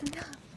怎么？